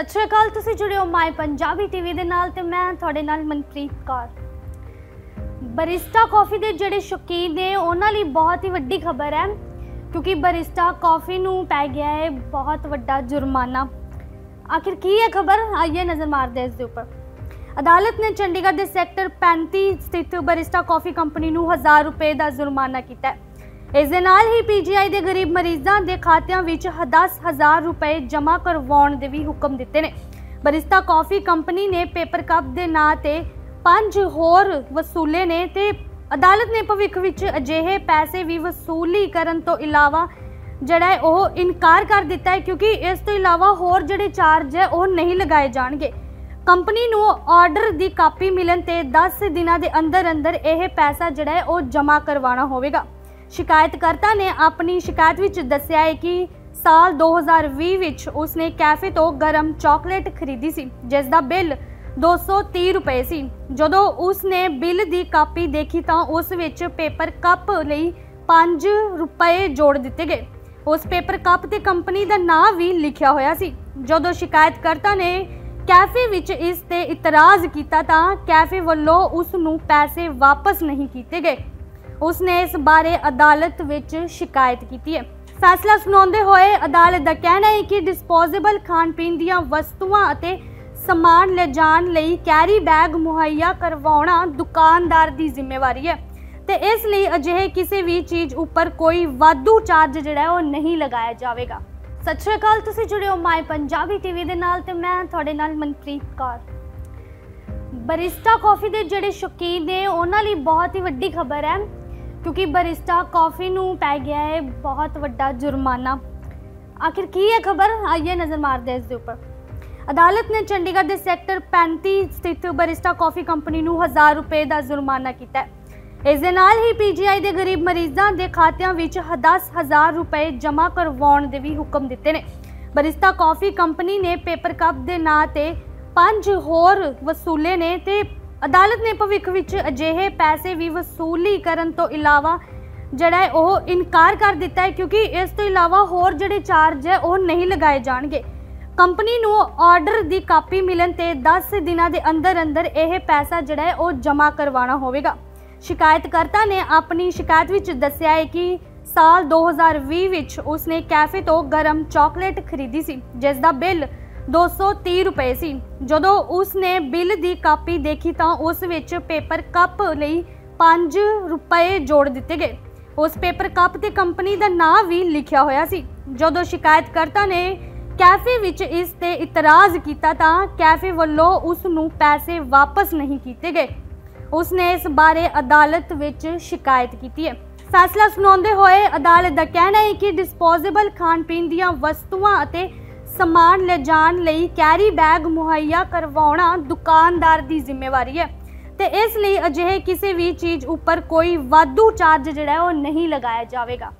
ਸਤਿ ਸ਼੍ਰੀ ਅਕਾਲ, ਤੁਸੀਂ ਜੁੜੇ ਹੋ ਮਾਈ ਪੰਜਾਬੀ ਟੀਵੀ ਦੇ ਨਾਲ ਤੇ ਮੈਂ ਤੁਹਾਡੇ ਨਾਲ ਮਨਪ੍ਰੀਤ ਕੌਰ। ਬਰਿਸਟਾ ਕਾਫੀ ਦੇ ਜਿਹੜੇ ਸ਼ੌਕੀਨ ਨੇ, ਉਹਨਾਂ ਲਈ ਬਹੁਤ ਹੀ ਵੱਡੀ ਖਬਰ ਹੈ, ਕਿਉਂਕਿ ਬਰਿਸਟਾ ਕਾਫੀ ਨੂੰ ਪੈ ਗਿਆ ਹੈ ਬਹੁਤ ਵੱਡਾ ਜੁਰਮਾਨਾ। ਆਖਿਰ ਕੀ ਹੈ ਖਬਰ? ਆਈਏ ਨਜ਼ਰ ਮਾਰਦੇ ਇਸ ਦੇ ਉੱਪਰ। ਅਦਾਲਤ ਨੇ ਚੰਡੀਗੜ੍ਹ ਦੇ ਸੈਕਟਰ 35 ਸਥਿਤ ਬਰਿਸਟਾ ਕਾਫੀ ਕੰਪਨੀ ਨੂੰ 1000 ਰੁਪਏ ਦਾ ਜੁਰਮਾਨਾ ਕੀਤਾ ਹੈ। ਇਸ ਦੇ ਨਾਲ ਹੀ ਪੀਜੀਆਈ ਦੇ ਗਰੀਬ ਮਰੀਜ਼ਾਂ ਦੇ ਖਾਤਿਆਂ ਵਿੱਚ 10000 ਰੁਪਏ ਜਮ੍ਹਾਂ ਕਰਵਾਉਣ ਦੇ ਵੀ ਹੁਕਮ ਦਿੱਤੇ ਨੇ। ਬਰਿਸਤਾ ਕਾਫੀ ਕੰਪਨੀ ਨੇ ਪੇਪਰ ਕੱਪ ਦੇ ਨਾਂ ਤੇ ਪੰਜ ਹੋਰ ਵਸੂਲੇ ਨੇ ਤੇ ਅਦਾਲਤ ਨੇ ਭਵਿੱਖ ਵਿੱਚ ਅਜਿਹੇ ਪੈਸੇ ਵੀ ਵਸੂਲੀ ਕਰਨ ਤੋਂ ਇਲਾਵਾ ਜਿਹੜਾ ਹੈ ਉਹ ਇਨਕਾਰ ਕਰ ਦਿੱਤਾ ਹੈ ਕਿਉਂਕਿ ਇਸ ਤੋਂ ਇਲਾਵਾ ਹੋਰ ਜਿਹੜੇ ਚਾਰਜ ਹੈ ਉਹ ਨਹੀਂ ਲਗਾਏ ਜਾਣਗੇ। ਕੰਪਨੀ ਨੂੰ ਆਰਡਰ ਦੀ ਕਾਪੀ ਮਿਲਣ ਤੇ 10 ਦਿਨਾਂ ਦੇ ਅੰਦਰ ਅੰਦਰ ਇਹ ਪੈਸਾ ਜਿਹੜਾ ਹੈ ਉਹ ਜਮ੍ਹਾਂ ਕਰਵਾਉਣਾ ਹੋਵੇਗਾ। ਸ਼ਿਕਾਇਤਕਰਤਾ ਨੇ ਆਪਣੀ ਸ਼ਿਕਾਇਤ ਵਿੱਚ ਦੱਸਿਆ ਹੈ ਕਿ ਸਾਲ 2020 ਵਿੱਚ ਉਸਨੇ ਕੈਫੇ ਤੋਂ ਗਰਮ ਚਾਕਲੇਟ ਖਰੀਦੀ ਸੀ, ਜਿਸ ਦਾ ਬਿੱਲ 230 ਰੁਪਏ ਸੀ। ਜਦੋਂ ਉਸਨੇ ਬਿੱਲ ਦੀ ਕਾਪੀ ਦੇਖੀ ਤਾਂ ਉਸ ਵਿੱਚ ਪੇਪਰ ਕੱਪ ਲਈ 5 ਰੁਪਏ ਜੋੜ ਦਿੱਤੇ ਗਏ। ਉਸ ਪੇਪਰ ਕੱਪ ਤੇ ਕੰਪਨੀ ਦਾ ਨਾਮ ਵੀ ਲਿਖਿਆ ਹੋਇਆ ਸੀ। ਜਦੋਂ ਸ਼ਿਕਾਇਤਕਰਤਾ ਨੇ ਕੈਫੇ ਵਿੱਚ ਇਸ ਤੇ ਇਤਰਾਜ਼ ਕੀਤਾ ਤਾਂ ਕੈਫੇ ਵੱਲੋਂ ਉਸ ਨੂੰ ਪੈਸੇ ਵਾਪਸ ਨਹੀਂ ਕੀਤੇ ਗਏ। ਉਸਨੇ ਇਸ ਬਾਰੇ ਅਦਾਲਤ ਵਿੱਚ ਸ਼ਿਕਾਇਤ ਕੀਤੀ ਹੈ। ਫੈਸਲਾ ਸੁਣਾਉਂਦੇ ਹੋਏ ਅਦਾਲਤ ਦਾ ਕਹਿਣਾ ਹੈ ਕਿ ਡਿਸਪੋਜ਼ੇਬਲ ਖਾਣ ਪੀਣ ਦੀਆਂ ਵਸਤੂਆਂ ਅਤੇ ਸਮਾਨ ਲੈ ਜਾਣ ਲਈ ਕੈਰੀ ਬੈਗ ਮੁਹੱਈਆ ਕਰਵਾਉਣਾ ਦੁਕਾਨਦਾਰ ਦੀ ਜ਼ਿੰਮੇਵਾਰੀ ਹੈ ਤੇ ਇਸ ਲਈ ਅਜਿਹੇ ਕਿਸੇ ਵੀ ਚੀਜ਼ ਉੱਪਰ ਕੋਈ ਵਾਧੂ ਚਾਰਜ ਜਿਹੜਾ ਉਹ ਨਹੀਂ ਲਗਾਇਆ ਜਾਵੇਗਾ। ਸਤਿ ਸ਼੍ਰੀ ਅਕਾਲ, ਤੁਸੀਂ ਜੁੜੇ ਹੋ ਮਾਈ ਪੰਜਾਬੀ ਟੀਵੀ ਦੇ ਨਾਲ ਤੇ ਮੈਂ ਤੁਹਾਡੇ ਨਾਲ ਮਨਪ੍ਰੀਤ ਕੌਰ। ਬਰਿਸਟਾ ਕਾਫੀ ਦੇ ਜਿਹੜੇ ਸ਼ੌਕੀਨ ਨੇ, ਉਹਨਾਂ ਲਈ ਬਹੁਤ ਹੀ ਵੱਡੀ ਖਬਰ ਹੈ। ਕਿਉਂਕਿ ਬਰਿਸਟਾ ਕਾਫੀ ਨੂੰ ਪੈ ਗਿਆ ਹੈ ਬਹੁਤ ਵੱਡਾ ਜੁਰਮਾਨਾ। ਆਖਿਰ ਕੀ ਹੈ ਖਬਰ? ਆਈਏ ਨਜ਼ਰ ਮਾਰਦੇ ਇਸ ਦੇ ਉੱਪਰ। ਅਦਾਲਤ ਨੇ ਚੰਡੀਗੜ੍ਹ ਦੇ ਸੈਕਟਰ 35 ਸਥਿਤ ਬਰਿਸਟਾ ਕਾਫੀ ਕੰਪਨੀ ਨੂੰ 1000 ਰੁਪਏ ਦਾ ਜੁਰਮਾਨਾ ਕੀਤਾ ਇਸ ਦੇ ਨਾਲ ਹੀ ਪੀਜੀਆਈ ਦੇ ਗਰੀਬ ਮਰੀਜ਼ਾਂ ਦੇ ਖਾਤਿਆਂ ਵਿੱਚ 10000 ਰੁਪਏ ਜਮ੍ਹਾਂ ਕਰਵਾਉਣ ਦੇ ਵੀ ਹੁਕਮ ਦਿੱਤੇ ਨੇ। ਬਰਿਸਟਾ ਕਾਫੀ ਕੰਪਨੀ ਨੇ ਪੇਪਰ ਕੱਪ ਦੇ ਨਾਂ ਤੇ ਪੰਜ ਹੋਰ ਵਸੂਲੇ ਨੇ ਤੇ ਅਦਾਲਤ ਨੇ ਭਵਿੱਖ ਵਿੱਚ ਅਜਿਹੇ ਪੈਸੇ ਵੀ ਵਸੂਲੀ ਕਰਨ ਤੋਂ ਇਲਾਵਾ ਜਿਹੜਾ ਹੈ ਉਹ ਇਨਕਾਰ ਕਰ ਦਿੱਤਾ ਹੈ, ਕਿਉਂਕਿ ਇਸ ਤੋਂ ਇਲਾਵਾ ਹੋਰ ਜਿਹੜੇ ਚਾਰਜ ਹੈ, ਉਹ ਨਹੀਂ ਲਗਾਏ ਜਾਣਗੇ। ਕੰਪਨੀ ਨੂੰ ਆਰਡਰ ਦੀ ਕਾਪੀ ਮਿਲਣ ਤੇ 10 ਦਿਨਾਂ ਦੇ ਅੰਦਰ ਅੰਦਰ ਇਹ ਪੈਸਾ ਜਿਹੜਾ ਹੈ, ਉਹ ਜਮ੍ਹਾਂ ਕਰਵਾਉਣਾ ਹੋਵੇਗਾ। ਸ਼ਿਕਾਇਤਕਰਤਾ ਨੇ ਆਪਣੀ ਸ਼ਿਕਾਇਤ ਵਿੱਚ ਦੱਸਿਆ ਹੈ ਕਿ ਸਾਲ 2020 ਵਿੱਚ ਉਸਨੇ ਕੈਫੇ ਤੋਂ ਗਰਮ ਚਾਕਲੇਟ ਖਰੀਦੀ ਸੀ, ਜਿਸ ਦਾ ਬਿੱਲ 230 ਰੁਪਏ ਸੀ। ਜਦੋਂ ਉਸ ਨੇ ਬਿੱਲ ਦੀ ਕਾਪੀ ਦੇਖੀ ਤਾਂ ਉਸ ਵਿੱਚ ਪੇਪਰ ਕੱਪ ਲਈ 5 ਰੁਪਏ ਜੋੜ ਦਿੱਤੇ ਗਏ। ਉਸ ਪੇਪਰ ਕੱਪ ਤੇ ਕੰਪਨੀ ਦਾ ਨਾਮ ਵੀ ਲਿਖਿਆ ਹੋਇਆ ਸੀ। ਜਦੋਂ ਸ਼ਿਕਾਇਤਕਰਤਾ ਨੇ ਕੈਫੇ ਵਿੱਚ ਇਸ ਤੇ ਇਤਰਾਜ਼ ਕੀਤਾ ਤਾਂ ਕੈਫੇ ਵੱਲੋਂ ਉਸ ਨੂੰ ਪੈਸੇ ਵਾਪਸ ਨਹੀਂ ਕੀਤੇ ਗਏ। ਉਸ ਨੇ ਇਸ ਬਾਰੇ ਅਦਾਲਤ ਵਿੱਚ ਸ਼ਿਕਾਇਤ ਕੀਤੀ ਹੈ। ਫੈਸਲਾ ਸੁਣਾਉਂਦੇ ਹੋਏ ਅਦਾਲਤ ਦਾ ਕਹਿਣਾ ਹੈ ਕਿ ਡਿਸਪੋਜ਼ੇਬਲ ਖਾਣ ਪੀਣ ਦੀਆਂ ਵਸਤੂਆਂ ਅਤੇ ਸਮਾਨ ਲਿਜਾਣ ਲਈ ਕੈਰੀ ਬੈਗ ਮੁਹੱਈਆ ਕਰਵਾਉਣਾ ਦੁਕਾਨਦਾਰ ਦੀ ਜ਼ਿੰਮੇਵਾਰੀ ਹੈ। ਤੇ ਇਸ ਲਈ ਅਜਿਹੇ ਕਿਸੇ ਵੀ ਚੀਜ਼ ਉੱਪਰ ਕੋਈ ਵਾਧੂ ਚਾਰਜ ਜਿਹੜਾ ਉਹ ਨਹੀਂ ਲਗਾਇਆ ਜਾਵੇਗਾ।